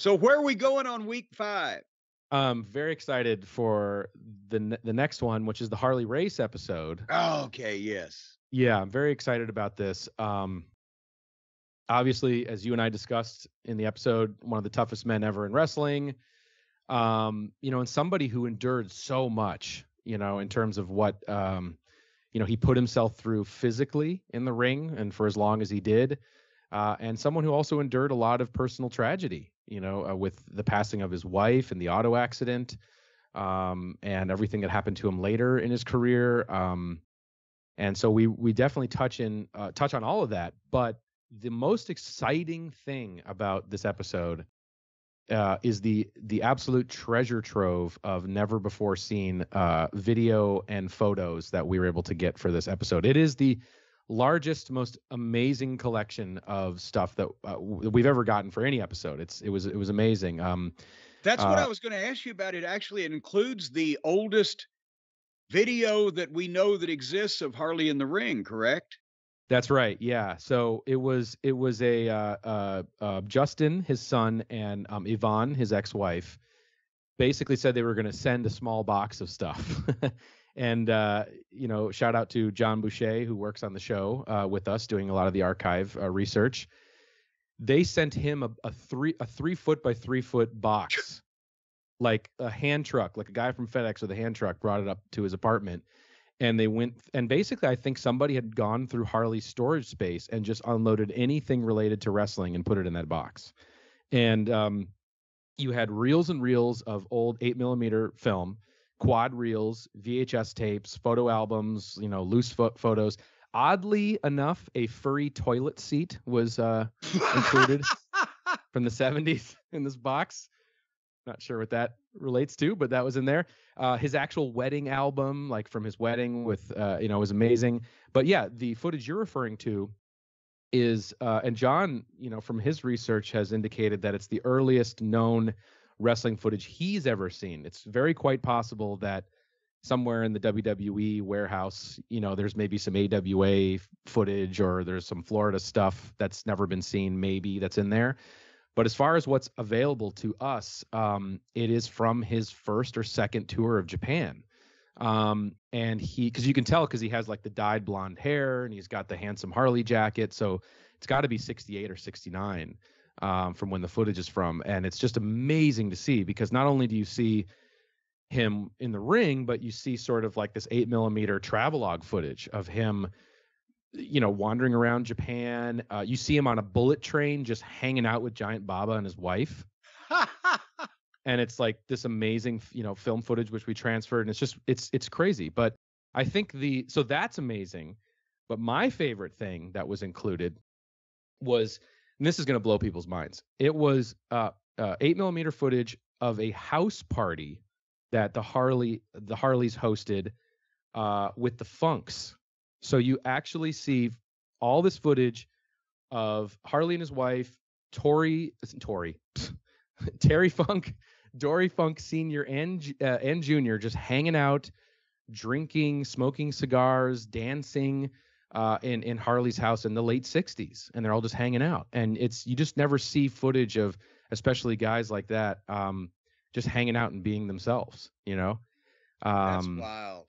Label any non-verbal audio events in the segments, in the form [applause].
So where are we going on week five? Um, very excited for the the next one, which is the Harley Race episode. Oh, okay, yes. Yeah, I'm very excited about this. Um, obviously, as you and I discussed in the episode, one of the toughest men ever in wrestling. Um, you know, and somebody who endured so much, you know, in terms of what um, you know, he put himself through physically in the ring and for as long as he did. Uh, and someone who also endured a lot of personal tragedy, you know, uh, with the passing of his wife and the auto accident, um, and everything that happened to him later in his career. Um, and so we we definitely touch in uh, touch on all of that. But the most exciting thing about this episode uh, is the the absolute treasure trove of never before seen uh, video and photos that we were able to get for this episode. It is the largest, most amazing collection of stuff that uh, we've ever gotten for any episode. It's it was it was amazing. Um, That's what I uh, was going to ask you about. It actually it includes the oldest video that we know that exists of Harley in the ring. Correct? That's right. Yeah. So it was it was a uh, uh, uh, Justin, his son, and um, Yvonne, his ex-wife, basically said they were going to send a small box of stuff. [laughs] and uh, you know, shout out to John Boucher who works on the show uh, with us, doing a lot of the archive uh, research. They sent him a, a three a three foot by three foot box, [laughs] like a hand truck, like a guy from FedEx with a hand truck brought it up to his apartment and they went and basically i think somebody had gone through harley's storage space and just unloaded anything related to wrestling and put it in that box and um, you had reels and reels of old 8 millimeter film quad reels vhs tapes photo albums you know loose fo- photos oddly enough a furry toilet seat was uh, [laughs] included from the 70s in this box not sure what that relates to, but that was in there. Uh, his actual wedding album, like from his wedding, with uh, you know, was amazing. But yeah, the footage you're referring to is, uh, and John, you know, from his research has indicated that it's the earliest known wrestling footage he's ever seen. It's very quite possible that somewhere in the WWE warehouse, you know, there's maybe some AWA footage or there's some Florida stuff that's never been seen, maybe that's in there. But as far as what's available to us, um, it is from his first or second tour of Japan. Um, and he, because you can tell, because he has like the dyed blonde hair and he's got the handsome Harley jacket. So it's got to be 68 or 69 um, from when the footage is from. And it's just amazing to see because not only do you see him in the ring, but you see sort of like this eight millimeter travelogue footage of him you know, wandering around Japan. Uh, you see him on a bullet train just hanging out with Giant Baba and his wife. [laughs] and it's like this amazing, you know, film footage which we transferred and it's just it's it's crazy. But I think the so that's amazing. But my favorite thing that was included was and this is going to blow people's minds. It was uh, uh, 8 millimeter footage of a house party that the Harley the Harleys hosted uh, with the Funks so you actually see all this footage of Harley and his wife, Tori, Tori, [laughs] Terry Funk, Dory Funk Senior and uh, and Junior just hanging out, drinking, smoking cigars, dancing uh, in in Harley's house in the late '60s, and they're all just hanging out. And it's you just never see footage of, especially guys like that, um, just hanging out and being themselves. You know, um, that's wild.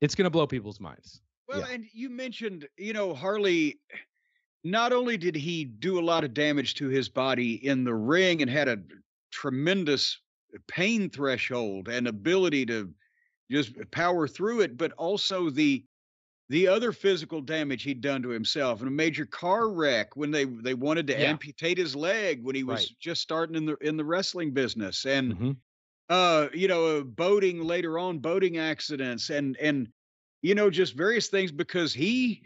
It's gonna blow people's minds. Well, yeah. and you mentioned, you know, Harley. Not only did he do a lot of damage to his body in the ring and had a tremendous pain threshold and ability to just power through it, but also the the other physical damage he'd done to himself in a major car wreck when they they wanted to yeah. amputate his leg when he was right. just starting in the in the wrestling business and mm-hmm. uh you know boating later on boating accidents and and you know, just various things because he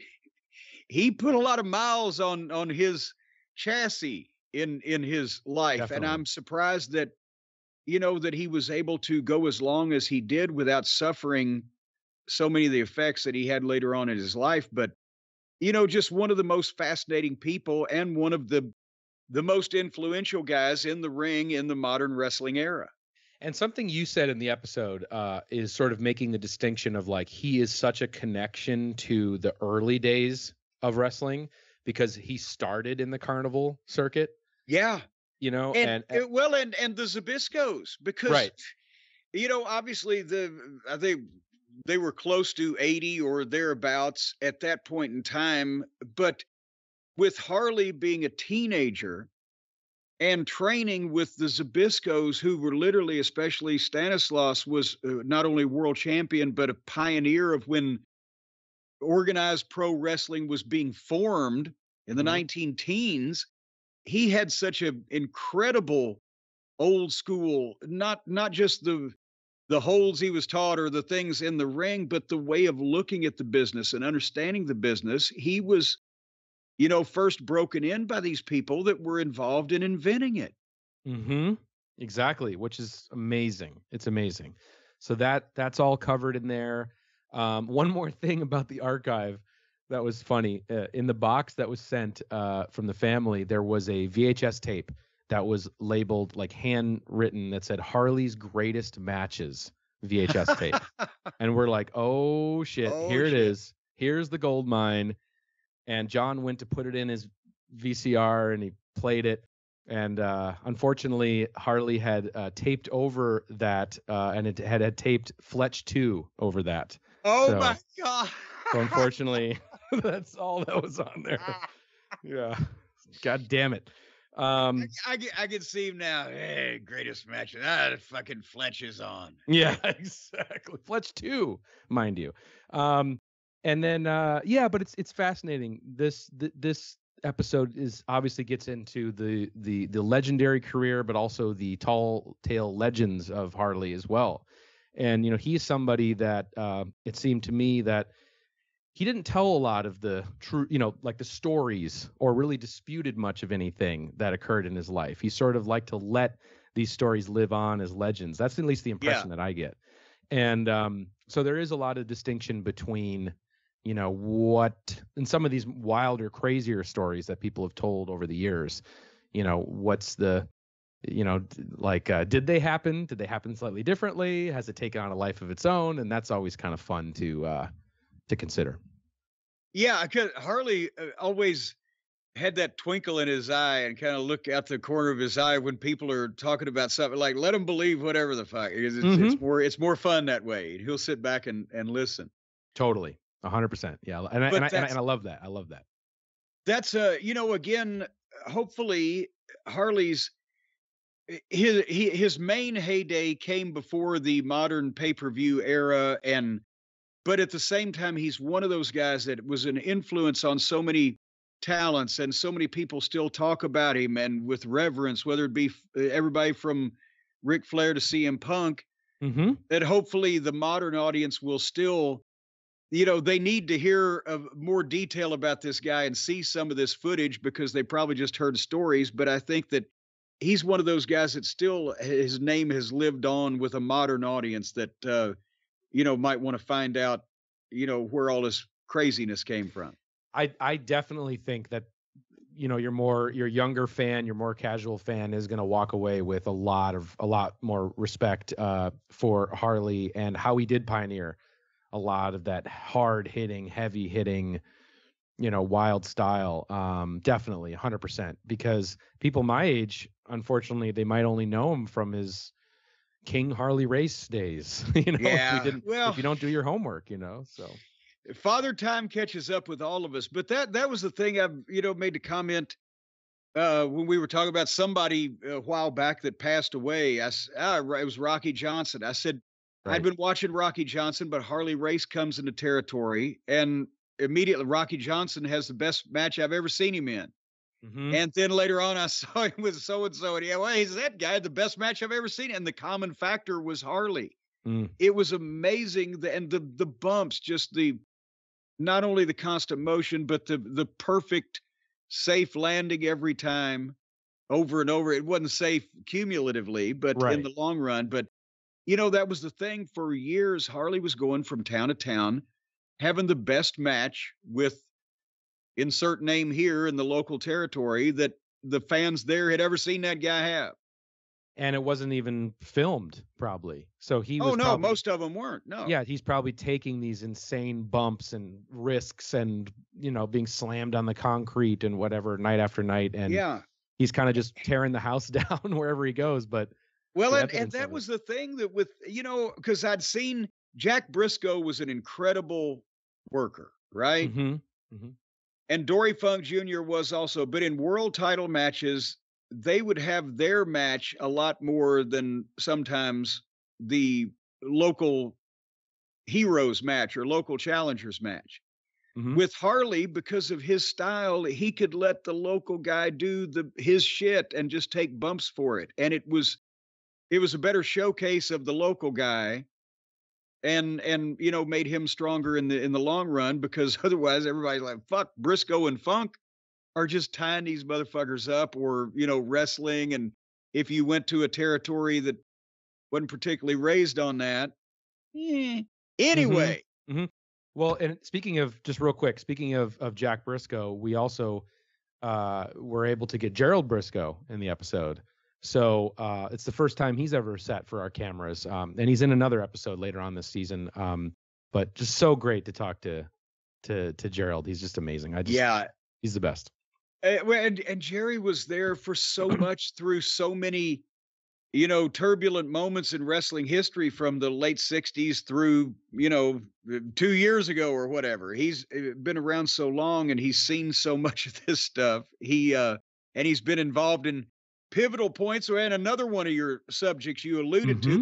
he put a lot of miles on on his chassis in in his life, Definitely. and I'm surprised that you know that he was able to go as long as he did without suffering so many of the effects that he had later on in his life. But you know, just one of the most fascinating people and one of the the most influential guys in the ring in the modern wrestling era. And something you said in the episode uh, is sort of making the distinction of like he is such a connection to the early days of wrestling because he started in the carnival circuit. Yeah. You know, and, and, uh, well, and and the Zbyszkos because Right. you know obviously the I think they were close to 80 or thereabouts at that point in time, but with Harley being a teenager and training with the Zbyszkos, who were literally, especially Stanislaus, was uh, not only world champion but a pioneer of when organized pro wrestling was being formed in the Mhm. 19 teens. He had such an incredible old school, not not just the the holds he was taught or the things in the ring, but the way of looking at the business and understanding the business. He was, you know, first broken in by these people that were involved in inventing it. Mm-hmm. Exactly, which is amazing. It's amazing. So that that's all covered in there. Um, one more [laughs] thing about the archive that was funny. Uh, in the box that was sent uh, from the family, there was a VHS tape that was labeled like handwritten that said Harley's greatest matches VHS tape. [laughs] and we're like, oh shit, Oh, here shit. it is. Here's the gold mine. And John went to put it in his VCR and he played it. And uh, unfortunately, Harley had uh, taped over that, uh, and it had, had taped Fletch 2 over that. oh So- my [laughs] god. So unfortunately, [laughs] that's all that was on there. Yeah. God damn it. Um, I, can- I can see him now. Hey, greatest match. Ah, fucking Fletch is on. [laughs] Yeah, exactly. Fletch two, mind you. Um, and then uh, yeah, but it's it's fascinating. This th- this episode is obviously gets into the the the legendary career, but also the tall tale legends of Harley as well. And you know, he's somebody that uh, it seemed to me that he didn't tell a lot of the true, you know, like the stories or really disputed much of anything that occurred in his life. He sort of liked to let these stories live on as legends. That's at least the impression that I get. And um, so there is a lot of distinction between, you know, what in some of these wilder, crazier stories that people have told over the years, you know, what's the, you know, like, uh, did they happen? Did they happen slightly differently? Has it taken on a life of its own? And that's always kind of fun to uh, to consider. Yeah, because Harley uh, always had that twinkle in his eye and kind of look out the corner of his eye when people are talking about something. Like, let him believe whatever the fuck. It's, it's, Mm-hmm. it's more it's more fun that way. He'll sit back and and listen. Totally, a hundred percent. Yeah, and I, and I, and I and I love that. I love that. That's uh, you know, again, hopefully Harley's eh, his his main heyday came before the modern pay-per-view era and but at the same time he's one of those guys that was an influence on so many talents and so many people still talk about him and with reverence whether it be eh, everybody from Ric Flair to CM Punk Mm-hmm. that hopefully the modern audience will still you know they need to hear of more detail about this guy and see some of this footage because they probably just heard stories but i think that he's one of those guys that still his name has lived on with a modern audience that uh you know might want to find out you know where all this craziness came from I I definitely think that you know your more your younger fan, your more casual fan is going to walk away with a lot of a lot more respect uh, for Harley and how he did pioneer a lot of that hard hitting, heavy hitting, you know, wild style. Um, definitely, hundred percent. Because people my age, unfortunately, they might only know him from his King Harley Race days. [laughs] you know, if, Yeah, didn't, well- if you don't do your homework, you know. So father time catches up with all of us but that that was the thing i've you know made the comment uh when we were talking about somebody a while back that passed away I, it was rocky johnson i said right. i'd been watching rocky johnson but harley race comes into territory and immediately rocky johnson has the best match i've ever seen him in Mhm. and then later on i [laughs] saw him with so and so and yeah well he's that guy the best match i've ever seen and the common factor was harley Mm. it was amazing the, and the the bumps just the not only the constant motion but the the perfect safe landing every time over and over it wasn't safe cumulatively but in the long run but you know that was the thing for years harley was going from town to town having the best match with insert name here in the local territory that the fans there had ever seen that guy have and it wasn't even filmed probably so he was oh no probably- most of them weren't no yeah he's probably taking these insane bumps and risks and you know being slammed on the concrete and whatever night after night and yeah he's kind of just tearing the house [laughs] down wherever he goes. But well, and, and that was the thing that with you know because I'd seen Jack Briscoe was an incredible worker, right? Mm-hmm. Mm-hmm. And Dory Funk Jr. was also, but in world title matches, they would have their match a lot more than sometimes the local heroes match or local challengers match. Mm-hmm. With Harley, because of his style, he could let the local guy do the his shit and just take bumps for it. And it was it was a better showcase of the local guy and and you know made him stronger in the in the long run because [laughs] otherwise everybody's like fuck Briscoe and Funk are just tying these motherfuckers up or you know wrestling and if you went to a territory that wasn't particularly raised on that eh. anyway mm-hmm. Mm-hmm. well and speaking of just real quick speaking of of Jack Briscoe we also uh were able to get Gerald Briscoe in the episode so uh, it's the first time he's ever sat for our cameras, um, and he's in another episode later on this season. Um, but just so great to talk to to to Gerald. He's just amazing. I just, yeah, he's the best. And, and Jerry was there for so [clears throat] much through so many, you know, turbulent moments in wrestling history from the late '60s through, you know, two years ago or whatever. He's been around so long and he's seen so [laughs] much of this stuff. He uh, and he's been involved in pivotal points and another one of your subjects you alluded mm-hmm. to